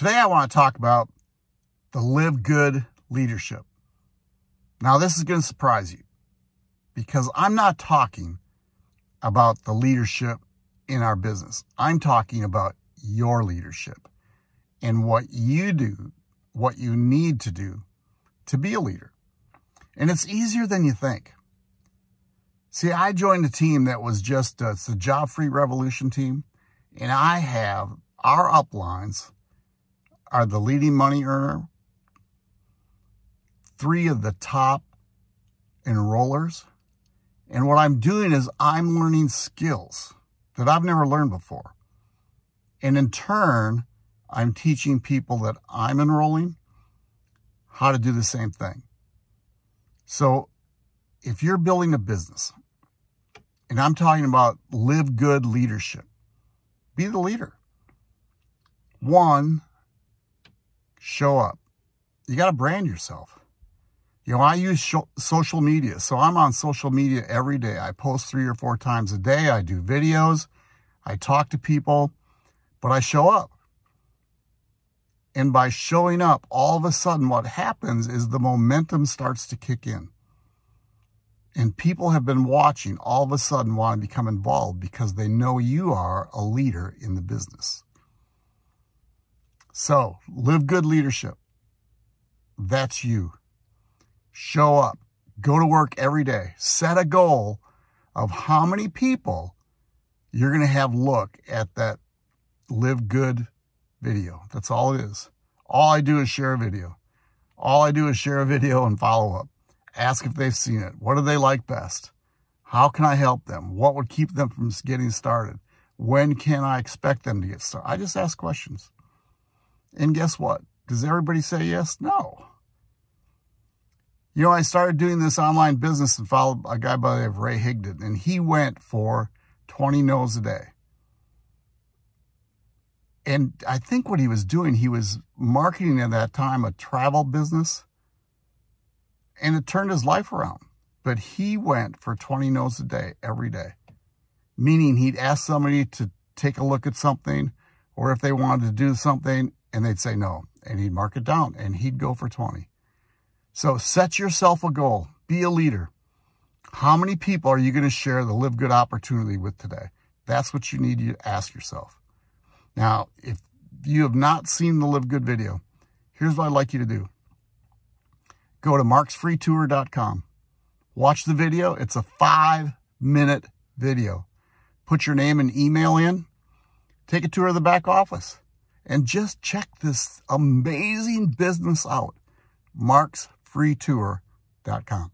Today I want to talk about the LiveGood leadership. Now this is going to surprise you because I'm not talking about the leadership in our business. I'm talking about your leadership and what you do, what you need to do to be a leader. And it's easier than you think. See, I joined a team that was just, uh, it's the Job Free Revolution team. And I have our uplines are the leading money earner, three of the top enrollers. And what I'm doing is I'm learning skills that I've never learned before. And in turn, I'm teaching people that I'm enrolling how to do the same thing. So if you're building a business, and I'm talking about LiveGood leadership, be the leader. One, show up. You got to brand yourself. You know, I use social media. So I'm on social media every day. I post three or four times a day. I do videos. I talk to people, but I show up. And by showing up, all of a sudden what happens is the momentum starts to kick in. And people have been watching all of a sudden want to become involved because they know you are a leader in the business. So LiveGood leadership. That's you. Show up. Go to work every day. Set a goal of how many people you're going to have look at that LiveGood video. That's all it is. All I do is share a video. All I do is share a video and follow up. Ask if they've seen it. What do they like best? How can I help them? What would keep them from getting started? When can I expect them to get started? I just ask questions. And guess what? Does everybody say yes? No. You know, I started doing this online business and followed a guy by the name of Ray Higdon, and he went for 20 no's a day. And I think what he was doing, he was marketing at that time a travel business, and it turned his life around. But he went for 20 no's a day every day, meaning he'd ask somebody to take a look at something, or if they wanted to do something, and they'd say no, and he'd mark it down, and he'd go for 20. So set yourself a goal. Be a leader. How many people are you going to share the LiveGood opportunity with today? That's what you need to ask yourself. Now, if you have not seen the LiveGood video, here's what I'd like you to do. Go to marksfreetour.com. Watch the video. It's a five minute video. Put your name and email in. Take a tour of the back office and just check this amazing business out. Marks freetour.com.